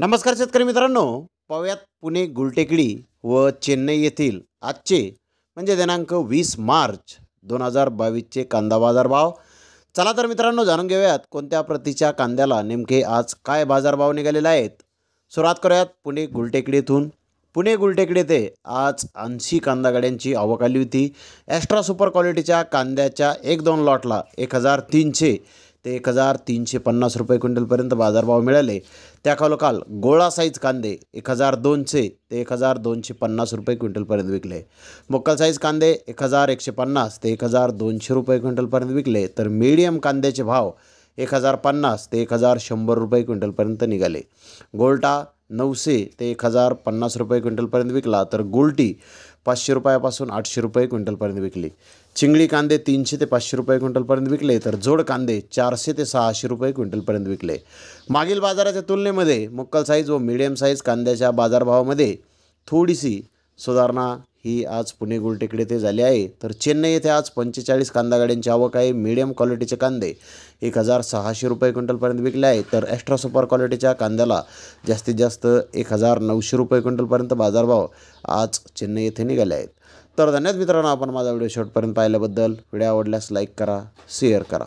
नमस्कार शेतकरी मित्रांनो. पाहूयात पुणे गुलटेकडी व चेन्नई येथील आजचे म्हणजे दिनांक वीस मार्च दोन हजार बावीसचे कांदा बाजारभाव. चला तर मित्रांनो जाणून घेऊयात कोणत्या प्रतीच्या कांद्याला नेमके आज काय बाजारभाव निघालेले आहेत. सुरुवात करूयात पुणे गुलटेकडीतून पुणे गुलटेकडी येथे आज ऐंशी कांदा गाड्यांची आवक आली होती. ॲस्ट्रा सुपर क्वालिटीच्या कांद्याच्या एक दोन लॉटला एक हजार तीनशे ते एक हजार तीनशे पन्नास रुपये क्विंटलपर्यंत बाजारभाव मिळाले. त्याखालोखाल गोळा साईज कांदे एक हजार दोनशे ते एक हजार दोनशे पन्नास रुपये क्विंटलपर्यंत विकले. मोक्कल साईज कांदे एक हजार एकशे पन्नास ते एक हजार दोनशे रुपये क्विंटलपर्यंत विकले तर मीडियम कांद्याचे भाव एक हजार पन्नास ते एक हजार शंभर रुपये क्विंटलपर्यंत निघाले. गोल्टा नऊशे ते एक हजार पन्नास रुपये क्विंटलपर्यंत विकला तर गोल्टी पाचशे रुपयापासून आठशे रुपये क्विंटलपर्यंत विकली. चिंगळी कांदे तीनशे ते पाचशे रुपये क्विंटलपर्यंत विकले तर जोड कांदे चारशे ते सहाशे रुपये क्विंटलपर्यंत विकले. मागील बाजाराच्या तुलनेमध्ये मुक्कल साईज व मिडियम साईज कांद्याच्या बाजारभावामध्ये थोडीशी सुधारणा ही आज पुणे गुलटेकडे ते झाली आहे. तर चेन्नई येथे आज पंचेचाळीस कांदा गाड्यांची आवक आहे. मिडियम क्वालिटीचे कांदे एक हजार सहाशे रुपये क्विंटलपर्यंत विकले आहे तर एक्स्ट्रा सुपर क्वालिटीच्या कांद्याला जास्तीत जास्त एक हजार नऊशे रुपये क्विंटलपर्यंत बाजारभाव आज चेन्नई येथे निघाले आहेत. तर धन्यवाद मित्रांनो आपण माझा व्हिडिओ शेवटपर्यंत पाहिल्याबद्दल. व्हिडिओ आवडल्यास लाईक करा शेअर करा.